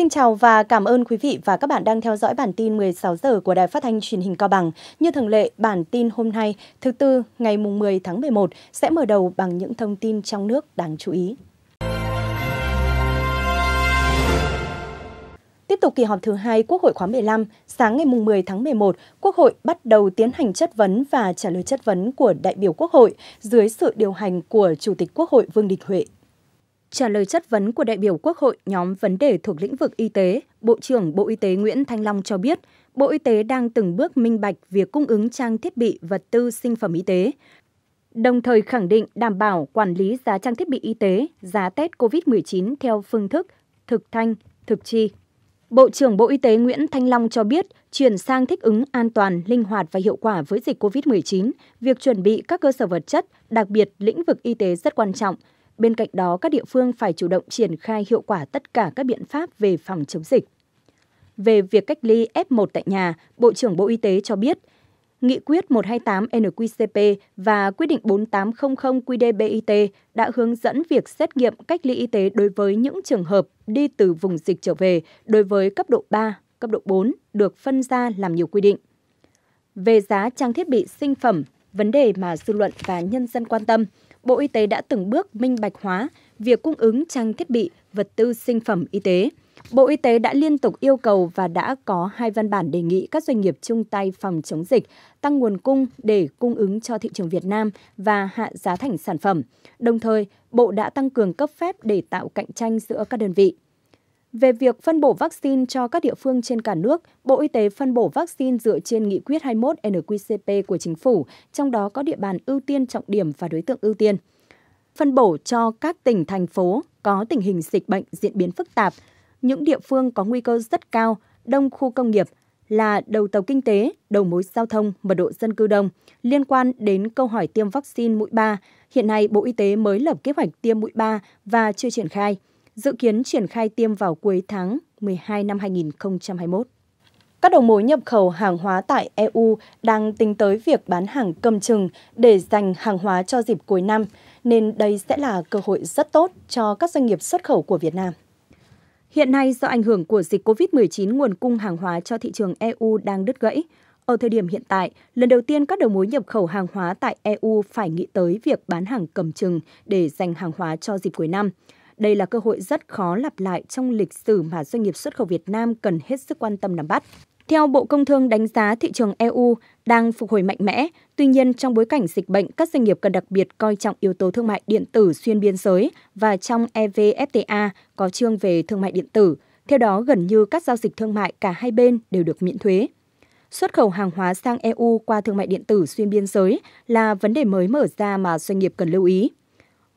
Xin chào và cảm ơn quý vị và các bạn đang theo dõi bản tin 16 giờ của Đài Phát thanh Truyền hình Cao Bằng. Như thường lệ, bản tin hôm nay, thứ tư, ngày mùng 10 tháng 11 sẽ mở đầu bằng những thông tin trong nước đáng chú ý. Tiếp tục kỳ họp thứ hai Quốc hội khóa 15, sáng ngày 10 tháng 11, Quốc hội bắt đầu tiến hành chất vấn và trả lời chất vấn của đại biểu Quốc hội dưới sự điều hành của Chủ tịch Quốc hội Vương Đình Huệ. Trả lời chất vấn của đại biểu Quốc hội nhóm vấn đề thuộc lĩnh vực y tế, Bộ trưởng Bộ Y tế Nguyễn Thanh Long cho biết, Bộ Y tế đang từng bước minh bạch việc cung ứng trang thiết bị vật tư sinh phẩm y tế, đồng thời khẳng định đảm bảo quản lý giá trang thiết bị y tế, giá test COVID-19 theo phương thức thực thanh, thực chi. Bộ trưởng Bộ Y tế Nguyễn Thanh Long cho biết, chuyển sang thích ứng an toàn, linh hoạt và hiệu quả với dịch COVID-19, việc chuẩn bị các cơ sở vật chất, đặc biệt lĩnh vực y tế rất quan trọng – Bên cạnh đó, các địa phương phải chủ động triển khai hiệu quả tất cả các biện pháp về phòng chống dịch. Về việc cách ly F1 tại nhà, Bộ trưởng Bộ Y tế cho biết, Nghị quyết 128 NQCP và quyết định 4800 qdbit đã hướng dẫn việc xét nghiệm cách ly y tế đối với những trường hợp đi từ vùng dịch trở về đối với cấp độ 3, cấp độ 4 được phân ra làm nhiều quy định. Về giá trang thiết bị sinh phẩm, vấn đề mà dư luận và nhân dân quan tâm – Bộ Y tế đã từng bước minh bạch hóa việc cung ứng trang thiết bị, vật tư sinh phẩm y tế. Bộ Y tế đã liên tục yêu cầu và đã có hai văn bản đề nghị các doanh nghiệp chung tay phòng chống dịch, tăng nguồn cung để cung ứng cho thị trường Việt Nam và hạ giá thành sản phẩm. Đồng thời, Bộ đã tăng cường cấp phép để tạo cạnh tranh giữa các đơn vị. Về việc phân bổ vaccine cho các địa phương trên cả nước, Bộ Y tế phân bổ vaccine dựa trên nghị quyết 21 NQCP của Chính phủ, trong đó có địa bàn ưu tiên trọng điểm và đối tượng ưu tiên. Phân bổ cho các tỉnh, thành phố có tình hình dịch bệnh diễn biến phức tạp, những địa phương có nguy cơ rất cao, đông khu công nghiệp, là đầu tàu kinh tế, đầu mối giao thông, mật độ dân cư đông. Liên quan đến câu hỏi tiêm vaccine mũi 3, hiện nay Bộ Y tế mới lập kế hoạch tiêm mũi 3 và chưa triển khai – dự kiến triển khai tiêm vào cuối tháng 12 năm 2021. Các đầu mối nhập khẩu hàng hóa tại EU đang tính tới việc bán hàng cầm chừng để dành hàng hóa cho dịp cuối năm, nên đây sẽ là cơ hội rất tốt cho các doanh nghiệp xuất khẩu của Việt Nam. Hiện nay, do ảnh hưởng của dịch COVID-19, nguồn cung hàng hóa cho thị trường EU đang đứt gãy. Ở thời điểm hiện tại, lần đầu tiên các đầu mối nhập khẩu hàng hóa tại EU phải nghĩ tới việc bán hàng cầm chừng để dành hàng hóa cho dịp cuối năm. Đây là cơ hội rất khó lặp lại trong lịch sử mà doanh nghiệp xuất khẩu Việt Nam cần hết sức quan tâm nắm bắt. Theo Bộ Công Thương đánh giá thị trường EU đang phục hồi mạnh mẽ, tuy nhiên trong bối cảnh dịch bệnh, các doanh nghiệp cần đặc biệt coi trọng yếu tố thương mại điện tử xuyên biên giới và trong EVFTA có chương về thương mại điện tử. Theo đó, gần như các giao dịch thương mại cả hai bên đều được miễn thuế. Xuất khẩu hàng hóa sang EU qua thương mại điện tử xuyên biên giới là vấn đề mới mở ra mà doanh nghiệp cần lưu ý.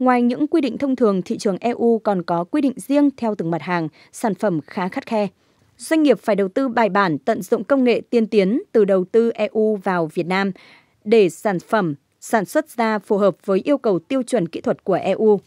Ngoài những quy định thông thường, thị trường EU còn có quy định riêng theo từng mặt hàng, sản phẩm khá khắt khe. Doanh nghiệp phải đầu tư bài bản tận dụng công nghệ tiên tiến từ đầu tư EU vào Việt Nam để sản phẩm sản xuất ra phù hợp với yêu cầu tiêu chuẩn kỹ thuật của EU.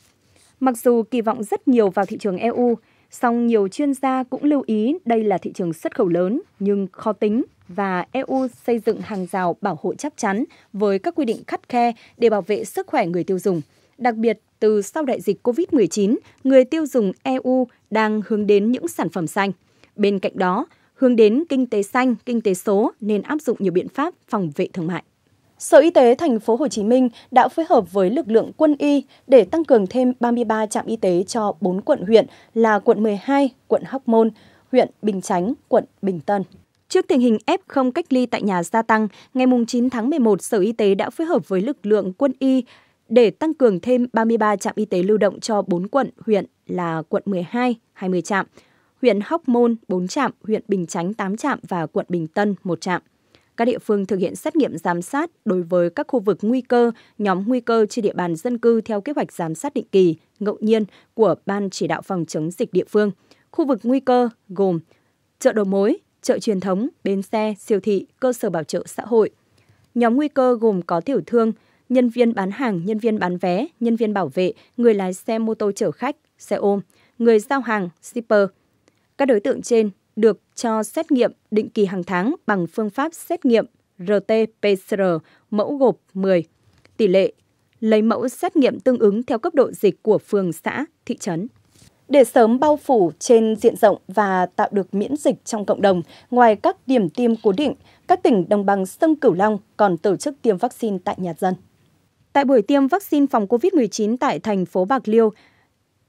Mặc dù kỳ vọng rất nhiều vào thị trường EU, song nhiều chuyên gia cũng lưu ý đây là thị trường xuất khẩu lớn nhưng khó tính và EU xây dựng hàng rào bảo hộ chắc chắn với các quy định khắt khe để bảo vệ sức khỏe người tiêu dùng – Đặc biệt, từ sau đại dịch COVID-19, người tiêu dùng EU đang hướng đến những sản phẩm xanh. Bên cạnh đó, hướng đến kinh tế xanh, kinh tế số nên áp dụng nhiều biện pháp phòng vệ thương mại. Sở Y tế thành phố Hồ Chí Minh đã phối hợp với lực lượng quân y để tăng cường thêm 33 trạm y tế cho 4 quận huyện là quận 12, quận Hóc Môn, huyện Bình Chánh, quận Bình Tân. Trước tình hình F0 cách ly tại nhà gia tăng, ngày 9 tháng 11, Sở Y tế đã phối hợp với lực lượng quân y để tăng cường thêm 33 trạm y tế lưu động cho 4 quận, huyện là quận 12, 20 trạm, huyện Hóc Môn 4 trạm, huyện Bình Chánh 8 trạm và quận Bình Tân 1 trạm. Các địa phương thực hiện xét nghiệm giám sát đối với các khu vực nguy cơ, nhóm nguy cơ trên địa bàn dân cư theo kế hoạch giám sát định kỳ, ngẫu nhiên của Ban chỉ đạo phòng chống dịch địa phương. Khu vực nguy cơ gồm chợ đầu mối, chợ truyền thống, bến xe, siêu thị, cơ sở bảo trợ xã hội. Nhóm nguy cơ gồm có tiểu thương, nhân viên bán hàng, nhân viên bán vé, nhân viên bảo vệ, người lái xe mô tô chở khách, xe ôm, người giao hàng, shipper. Các đối tượng trên được cho xét nghiệm định kỳ hàng tháng bằng phương pháp xét nghiệm RT-PCR mẫu gộp 10. Tỷ lệ lấy mẫu xét nghiệm tương ứng theo cấp độ dịch của phường, xã, thị trấn. Để sớm bao phủ trên diện rộng và tạo được miễn dịch trong cộng đồng, ngoài các điểm tiêm cố định, các tỉnh đồng bằng sông Cửu Long còn tổ chức tiêm vaccine tại nhà dân. Tại buổi tiêm vaccine phòng COVID-19 tại thành phố Bạc Liêu,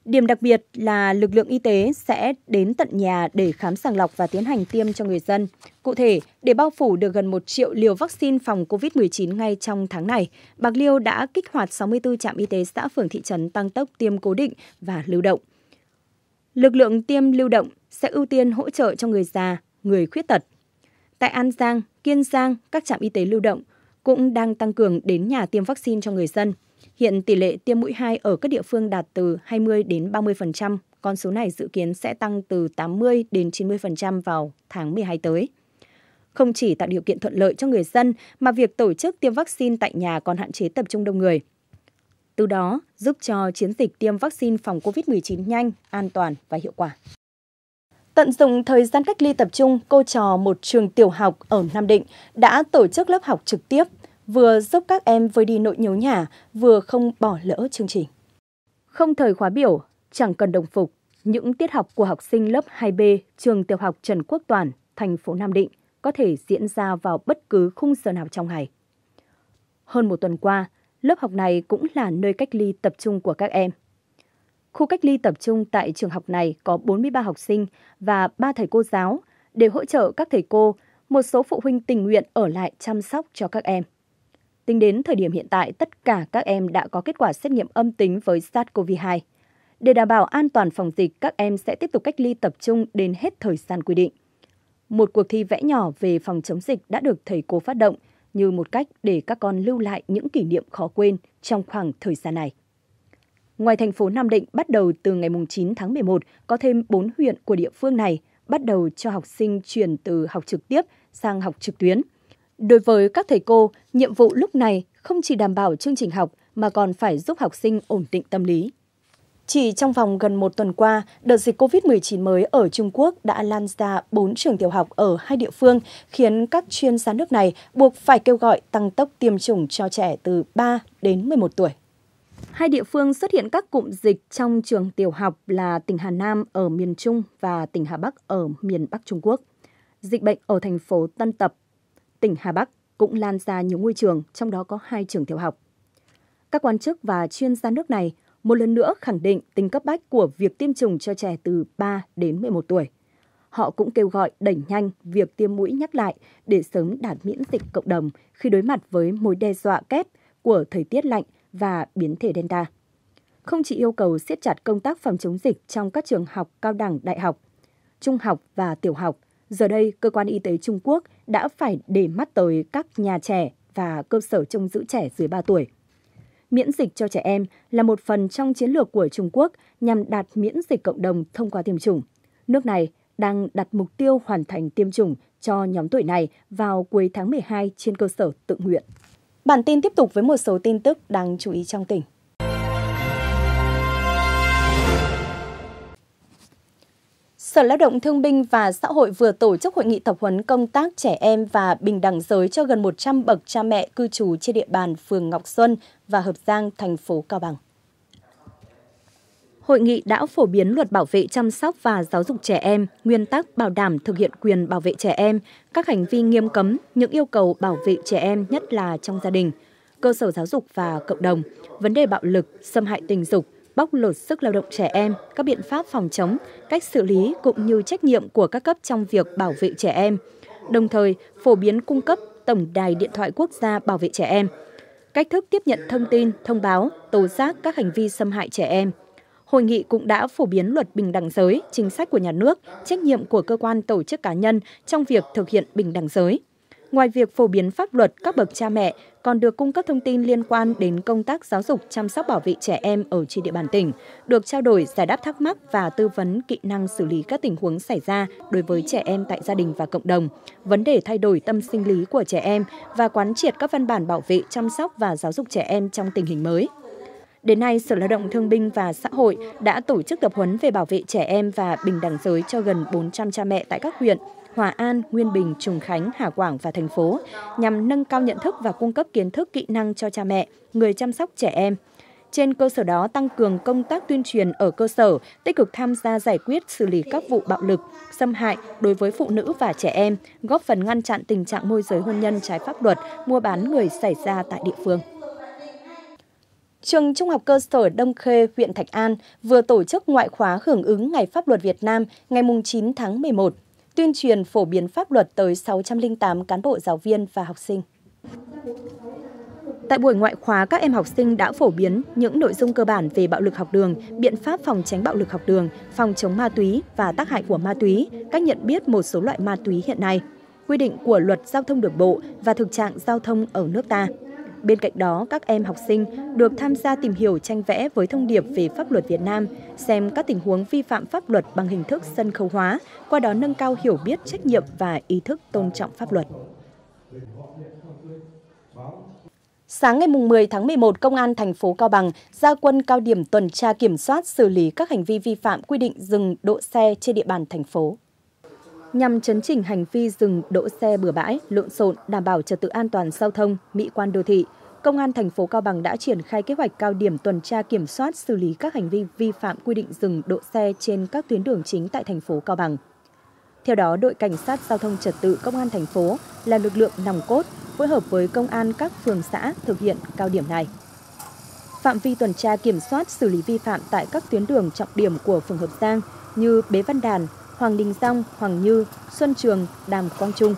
Điểm đặc biệt là lực lượng y tế sẽ đến tận nhà để khám sàng lọc và tiến hành tiêm cho người dân. Cụ thể, để bao phủ được gần 1 triệu liều vaccine phòng COVID-19 ngay trong tháng này, Bạc Liêu đã kích hoạt 64 trạm y tế xã phường thị trấn tăng tốc tiêm cố định và lưu động. Lực lượng tiêm lưu động sẽ ưu tiên hỗ trợ cho người già, người khuyết tật. Tại An Giang, Kiên Giang, các trạm y tế lưu động cũng đang tăng cường đến nhà tiêm vaccine cho người dân – Hiện tỷ lệ tiêm mũi 2 ở các địa phương đạt từ 20 đến 30%, con số này dự kiến sẽ tăng từ 80 đến 90% vào tháng 12 tới. Không chỉ tạo điều kiện thuận lợi cho người dân mà việc tổ chức tiêm vaccine tại nhà còn hạn chế tập trung đông người. Từ đó giúp cho chiến dịch tiêm vaccine phòng COVID-19 nhanh, an toàn và hiệu quả. Tận dụng thời gian cách ly tập trung, cô trò một trường tiểu học ở Nam Định đã tổ chức lớp học trực tiếp vừa giúp các em vơi đi nỗi nhớ nhà, vừa không bỏ lỡ chương trình. Không thời khóa biểu, chẳng cần đồng phục, những tiết học của học sinh lớp 2B trường tiểu học Trần Quốc Toàn, thành phố Nam Định có thể diễn ra vào bất cứ khung giờ nào trong ngày. Hơn một tuần qua, lớp học này cũng là nơi cách ly tập trung của các em. Khu cách ly tập trung tại trường học này có 43 học sinh và 3 thầy cô giáo để hỗ trợ các thầy cô, một số phụ huynh tình nguyện ở lại chăm sóc cho các em. Tính đến thời điểm hiện tại, tất cả các em đã có kết quả xét nghiệm âm tính với SARS-CoV-2. Để đảm bảo an toàn phòng dịch, các em sẽ tiếp tục cách ly tập trung đến hết thời gian quy định. Một cuộc thi vẽ nhỏ về phòng chống dịch đã được thầy cô phát động như một cách để các con lưu lại những kỷ niệm khó quên trong khoảng thời gian này. Ngoài thành phố Nam Định, bắt đầu từ ngày 9 tháng 11, có thêm 4 huyện của địa phương này bắt đầu cho học sinh chuyển từ học trực tiếp sang học trực tuyến – Đối với các thầy cô, nhiệm vụ lúc này không chỉ đảm bảo chương trình học mà còn phải giúp học sinh ổn định tâm lý. Chỉ trong vòng gần một tuần qua, đợt dịch COVID-19 mới ở Trung Quốc đã lan ra 4 trường tiểu học ở hai địa phương, khiến các chuyên gia nước này buộc phải kêu gọi tăng tốc tiêm chủng cho trẻ từ 3 đến 11 tuổi. Hai địa phương xuất hiện các cụm dịch trong trường tiểu học là tỉnh Hà Nam ở miền Trung và tỉnh Hà Bắc ở miền Bắc Trung Quốc. Dịch bệnh ở thành phố Tân Tập tỉnh Hà Bắc cũng lan ra nhiều ngôi trường, trong đó có hai trường tiểu học. Các quan chức và chuyên gia nước này một lần nữa khẳng định tính cấp bách của việc tiêm chủng cho trẻ từ 3 đến 11 tuổi. Họ cũng kêu gọi đẩy nhanh việc tiêm mũi nhắc lại để sớm đạt miễn dịch cộng đồng khi đối mặt với mối đe dọa kép của thời tiết lạnh và biến thể Delta. Không chỉ yêu cầu siết chặt công tác phòng chống dịch trong các trường học cao đẳng đại học, trung học và tiểu học, Giờ đây, cơ quan y tế Trung Quốc đã phải để mắt tới các nhà trẻ và cơ sở trông giữ trẻ dưới 3 tuổi. Miễn dịch cho trẻ em là một phần trong chiến lược của Trung Quốc nhằm đạt miễn dịch cộng đồng thông qua tiêm chủng. Nước này đang đặt mục tiêu hoàn thành tiêm chủng cho nhóm tuổi này vào cuối tháng 12 trên cơ sở tự nguyện. Bản tin tiếp tục với một số tin tức đáng chú ý trong tỉnh. Sở Lao động Thương binh và Xã hội vừa tổ chức hội nghị tập huấn công tác trẻ em và bình đẳng giới cho gần 100 bậc cha mẹ cư trú trên địa bàn phường Ngọc Xuân và Hợp Giang, thành phố Cao Bằng. Hội nghị đã phổ biến luật bảo vệ chăm sóc và giáo dục trẻ em, nguyên tắc bảo đảm thực hiện quyền bảo vệ trẻ em, các hành vi nghiêm cấm, những yêu cầu bảo vệ trẻ em nhất là trong gia đình, cơ sở giáo dục và cộng đồng, vấn đề bạo lực, xâm hại tình dục, bóc lột sức lao động trẻ em, các biện pháp phòng chống, cách xử lý cũng như trách nhiệm của các cấp trong việc bảo vệ trẻ em. Đồng thời, phổ biến cung cấp tổng đài điện thoại quốc gia bảo vệ trẻ em, cách thức tiếp nhận thông tin, thông báo, tố giác các hành vi xâm hại trẻ em. Hội nghị cũng đã phổ biến luật bình đẳng giới, chính sách của nhà nước, trách nhiệm của cơ quan tổ chức cá nhân trong việc thực hiện bình đẳng giới. Ngoài việc phổ biến pháp luật, các bậc cha mẹ còn được cung cấp thông tin liên quan đến công tác giáo dục chăm sóc bảo vệ trẻ em ở trên địa bàn tỉnh, được trao đổi giải đáp thắc mắc và tư vấn kỹ năng xử lý các tình huống xảy ra đối với trẻ em tại gia đình và cộng đồng, vấn đề thay đổi tâm sinh lý của trẻ em và quán triệt các văn bản bảo vệ chăm sóc và giáo dục trẻ em trong tình hình mới. Đến nay, Sở Lao động Thương binh và Xã hội đã tổ chức tập huấn về bảo vệ trẻ em và bình đẳng giới cho gần 400 cha mẹ tại các huyện, Hòa An, Nguyên Bình, Trùng Khánh, Hà Quảng và thành phố nhằm nâng cao nhận thức và cung cấp kiến thức kỹ năng cho cha mẹ, người chăm sóc trẻ em. Trên cơ sở đó tăng cường công tác tuyên truyền ở cơ sở, tích cực tham gia giải quyết xử lý các vụ bạo lực, xâm hại đối với phụ nữ và trẻ em, góp phần ngăn chặn tình trạng môi giới hôn nhân trái pháp luật, mua bán người xảy ra tại địa phương. Trường Trung học cơ sở Đông Khê, huyện Thạch An vừa tổ chức ngoại khóa hưởng ứng Ngày Pháp luật Việt Nam ngày 9 tháng 11, tuyên truyền phổ biến pháp luật tới 608 cán bộ giáo viên và học sinh. Tại buổi ngoại khóa, các em học sinh đã phổ biến những nội dung cơ bản về bạo lực học đường, biện pháp phòng tránh bạo lực học đường, phòng chống ma túy và tác hại của ma túy, cách nhận biết một số loại ma túy hiện nay, quy định của luật giao thông đường bộ và thực trạng giao thông ở nước ta. Bên cạnh đó, các em học sinh được tham gia tìm hiểu tranh vẽ với thông điệp về pháp luật Việt Nam, xem các tình huống vi phạm pháp luật bằng hình thức sân khấu hóa, qua đó nâng cao hiểu biết trách nhiệm và ý thức tôn trọng pháp luật. Sáng ngày 10 tháng 11, Công an thành phố Cao Bằng ra quân cao điểm tuần tra kiểm soát xử lý các hành vi vi phạm quy định dừng đỗ xe trên địa bàn thành phố. Nhằm chấn chỉnh hành vi dừng đỗ xe bừa bãi, lộn xộn, đảm bảo trật tự an toàn giao thông, mỹ quan đô thị, Công an thành phố Cao Bằng đã triển khai kế hoạch cao điểm tuần tra kiểm soát xử lý các hành vi vi phạm quy định dừng đỗ xe trên các tuyến đường chính tại thành phố Cao Bằng. Theo đó, đội cảnh sát giao thông trật tự công an thành phố là lực lượng nòng cốt phối hợp với công an các phường xã thực hiện cao điểm này. Phạm vi tuần tra kiểm soát xử lý vi phạm tại các tuyến đường trọng điểm của phường Hợp Giang như Bế Văn Đàn, Hoàng Đình Dông, Hoàng Như, Xuân Trường, Đàm Quang Trung,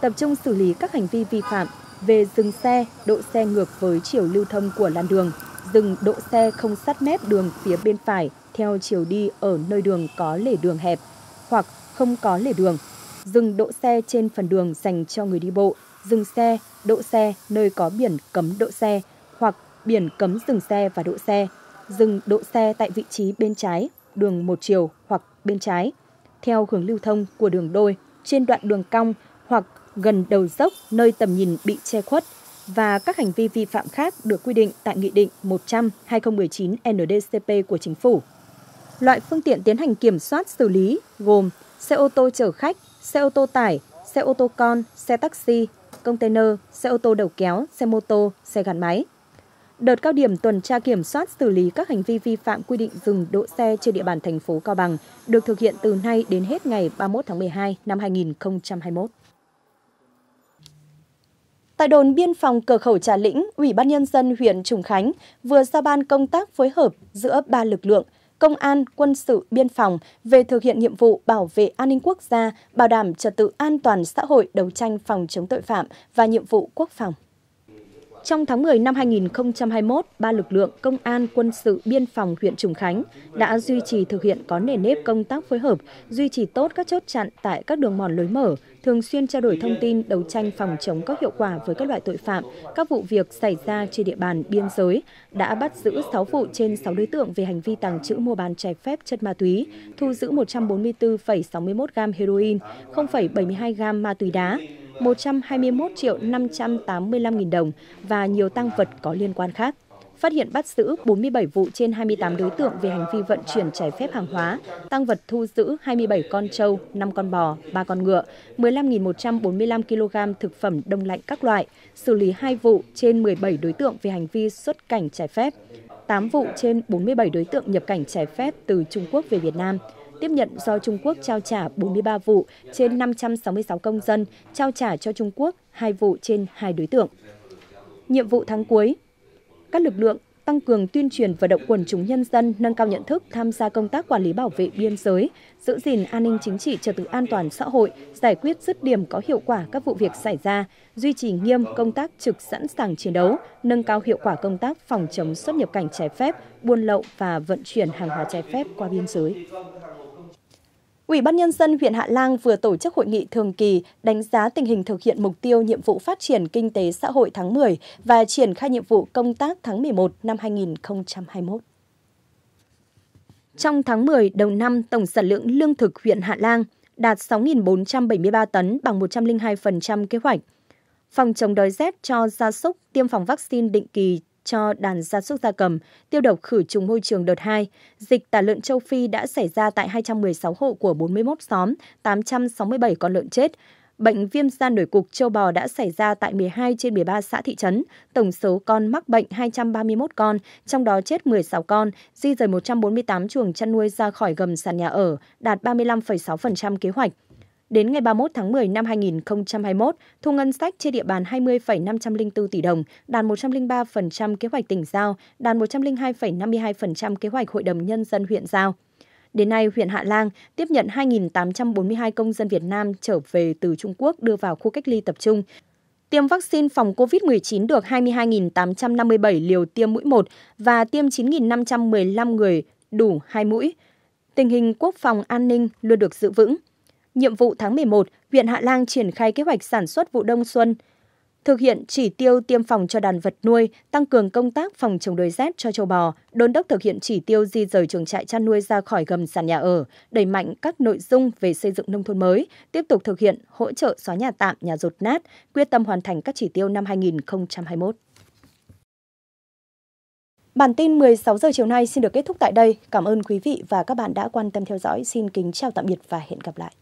tập trung xử lý các hành vi vi phạm về dừng xe, độ xe ngược với chiều lưu thông của làn đường, dừng độ xe không sát mép đường phía bên phải theo chiều đi ở nơi đường có lề đường hẹp hoặc không có lề đường, dừng độ xe trên phần đường dành cho người đi bộ, dừng xe, độ xe nơi có biển cấm độ xe hoặc biển cấm dừng xe và độ xe, dừng độ xe tại vị trí bên trái, đường một chiều hoặc bên trái, theo hướng lưu thông của đường đôi trên đoạn đường cong hoặc gần đầu dốc nơi tầm nhìn bị che khuất và các hành vi vi phạm khác được quy định tại Nghị định 100-2019 NDCP của Chính phủ. Loại phương tiện tiến hành kiểm soát xử lý gồm xe ô tô chở khách, xe ô tô tải, xe ô tô con, xe taxi, container, xe ô tô đầu kéo, xe mô tô, xe gắn máy. Đợt cao điểm tuần tra kiểm soát xử lý các hành vi vi phạm quy định dừng đỗ xe trên địa bàn thành phố Cao Bằng được thực hiện từ nay đến hết ngày 31 tháng 12 năm 2021. Tại đồn biên phòng cửa khẩu Trà Lĩnh, Ủy ban Nhân dân huyện Trùng Khánh vừa giao ban công tác phối hợp giữa ba lực lượng công an, quân sự, biên phòng về thực hiện nhiệm vụ bảo vệ an ninh quốc gia, bảo đảm trật tự an toàn xã hội, đấu tranh phòng chống tội phạm và nhiệm vụ quốc phòng. Trong tháng 10 năm 2021, ba lực lượng công an, quân sự, biên phòng huyện Trùng Khánh đã duy trì thực hiện có nền nếp công tác phối hợp, duy trì tốt các chốt chặn tại các đường mòn lối mở, thường xuyên trao đổi thông tin đấu tranh phòng chống có hiệu quả với các loại tội phạm, các vụ việc xảy ra trên địa bàn biên giới, đã bắt giữ 6 vụ trên 6 đối tượng về hành vi tàng trữ mua bán trái phép chất ma túy, thu giữ 144,61 gam heroin, 0,72 gam ma túy đá, 121 triệu 585 nghìn đồng và nhiều tăng vật có liên quan khác. Phát hiện bắt giữ 47 vụ trên 28 đối tượng về hành vi vận chuyển trái phép hàng hóa, tăng vật thu giữ 27 con trâu, 5 con bò, 3 con ngựa, 15.145 kg thực phẩm đông lạnh các loại, xử lý 2 vụ trên 17 đối tượng về hành vi xuất cảnh trái phép, 8 vụ trên 47 đối tượng nhập cảnh trái phép từ Trung Quốc về Việt Nam, tiếp nhận do Trung Quốc trao trả 43 vụ trên 566 công dân, trao trả cho Trung Quốc 2 vụ trên 2 đối tượng. Nhiệm vụ tháng cuối, các lực lượng tăng cường tuyên truyền vận động quần chúng nhân dân nâng cao nhận thức tham gia công tác quản lý bảo vệ biên giới, giữ gìn an ninh chính trị trật tự an toàn xã hội, giải quyết dứt điểm có hiệu quả các vụ việc xảy ra, duy trì nghiêm công tác trực sẵn sàng chiến đấu, nâng cao hiệu quả công tác phòng chống xuất nhập cảnh trái phép, buôn lậu và vận chuyển hàng hóa trái phép qua biên giới. Ủy ban Nhân dân huyện Hạ Lang vừa tổ chức hội nghị thường kỳ đánh giá tình hình thực hiện mục tiêu nhiệm vụ phát triển kinh tế xã hội tháng 10 và triển khai nhiệm vụ công tác tháng 11 năm 2021. Trong tháng 10 đầu năm, tổng sản lượng lương thực huyện Hạ Lang đạt 6.473 tấn bằng 102% kế hoạch. Phòng chống đói rét cho gia súc tiêm phòng vaccine định kỳ cho đàn gia súc gia cầm, tiêu độc khử trùng môi trường đợt 2, dịch tả lợn châu Phi đã xảy ra tại 216 hộ của 41 xóm, 867 con lợn chết, bệnh viêm da nổi cục châu bò đã xảy ra tại 12 trên 13 xã thị trấn. Tổng số con mắc bệnh 231 con, trong đó chết 16 con, di rời 148 chuồng chăn nuôi ra khỏi gầm sàn nhà ở, đạt 35,6% kế hoạch. Đến ngày 31 tháng 10 năm 2021, thu ngân sách trên địa bàn 20,504 tỷ đồng, đạt 103% kế hoạch tỉnh giao, đạt 102,52% kế hoạch Hội đồng Nhân dân huyện giao. Đến nay, huyện Hạ Lang tiếp nhận 2.842 công dân Việt Nam trở về từ Trung Quốc đưa vào khu cách ly tập trung. Tiêm vaccine phòng COVID-19 được 22.857 liều tiêm mũi 1 và tiêm 9.515 người đủ 2 mũi. Tình hình quốc phòng an ninh luôn được giữ vững. Nhiệm vụ tháng 11, huyện Hạ Lang triển khai kế hoạch sản xuất vụ đông xuân, thực hiện chỉ tiêu tiêm phòng cho đàn vật nuôi, tăng cường công tác phòng chống đói rét cho châu bò, đôn đốc thực hiện chỉ tiêu di rời chuồng trại chăn nuôi ra khỏi gầm sàn nhà ở, đẩy mạnh các nội dung về xây dựng nông thôn mới, tiếp tục thực hiện hỗ trợ xóa nhà tạm, nhà rột nát, quyết tâm hoàn thành các chỉ tiêu năm 2021. Bản tin 16 giờ chiều nay xin được kết thúc tại đây. Cảm ơn quý vị và các bạn đã quan tâm theo dõi. Xin kính chào tạm biệt và hẹn gặp lại.